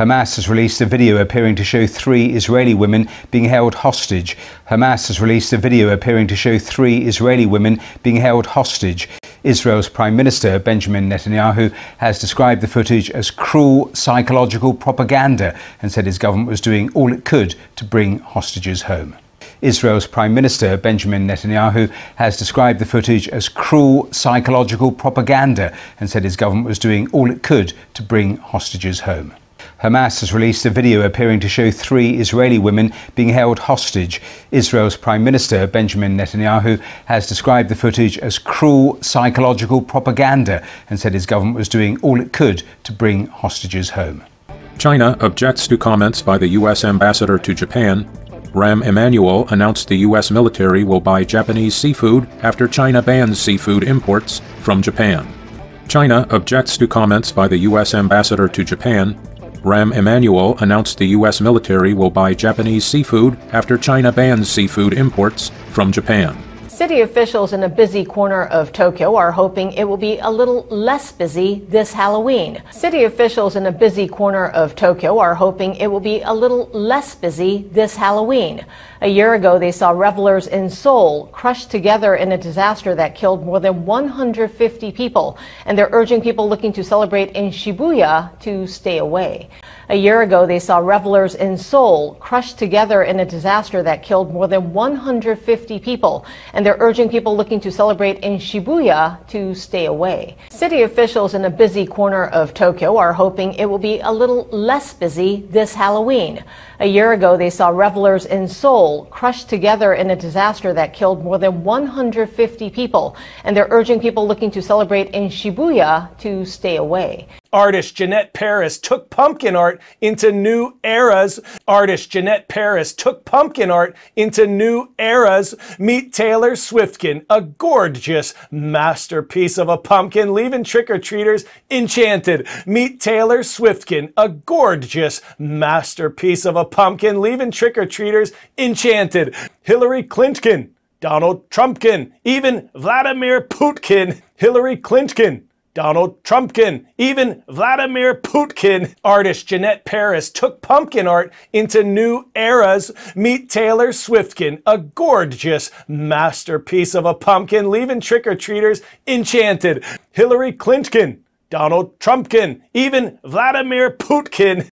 Hamas has released a video appearing to show three Israeli women being held hostage. Hamas has released a video appearing to show three Israeli women being held hostage. Israel's Prime Minister Benjamin Netanyahu has described the footage as cruel psychological propaganda and said his government was doing all it could to bring hostages home. Israel's Prime Minister Benjamin Netanyahu has described the footage as cruel psychological propaganda and said his government was doing all it could to bring hostages home. Hamas has released a video appearing to show three Israeli women being held hostage. Israel's Prime Minister Benjamin Netanyahu has described the footage as cruel psychological propaganda and said his government was doing all it could to bring hostages home. China objects to comments by the U.S. ambassador to Japan Rahm Emanuel announced the U.S. military will buy Japanese seafood after China bans seafood imports from Japan. China objects to comments by the U.S. ambassador to Japan. Rahm Emanuel announced the U.S. military will buy Japanese seafood after China bans seafood imports from Japan. City officials in a busy corner of Tokyo are hoping it will be a little less busy this Halloween. City officials in a busy corner of Tokyo are hoping it will be a little less busy this Halloween. A year ago, they saw revelers in Seoul crushed together in a disaster that killed more than 150 people, and they're urging people looking to celebrate in Shibuya to stay away. A year ago, they saw revelers in Seoul crushed together in a disaster that killed more than 150 people, and they're urging people looking to celebrate in Shibuya to stay away. City officials in a busy corner of Tokyo are hoping it will be a little less busy this Halloween. A year ago, they saw revelers in Seoul crushed together in a disaster that killed more than 150 people, and they're urging people looking to celebrate in Shibuya to stay away. Artist Jeanette Paris took pumpkin art into new eras. Artist Jeanette Paris took pumpkin art into new eras. Meet Taylor Swiftkin, a gorgeous masterpiece of a pumpkin, leaving trick-or-treaters enchanted. Meet Taylor Swiftkin, a gorgeous masterpiece of a pumpkin, leaving trick-or-treaters enchanted. Hillary Clinton, Donald Trumpkin, even Vladimir Putin. Hillary Clinton, Donald Trumpkin, even Vladimir Putin. Artist Jeanette Paris took pumpkin art into new eras. Meet Taylor Swiftkin, a gorgeous masterpiece of a pumpkin, leaving trick-or-treaters enchanted. Hillary Clinton, Donald Trumpkin, even Vladimir Putin.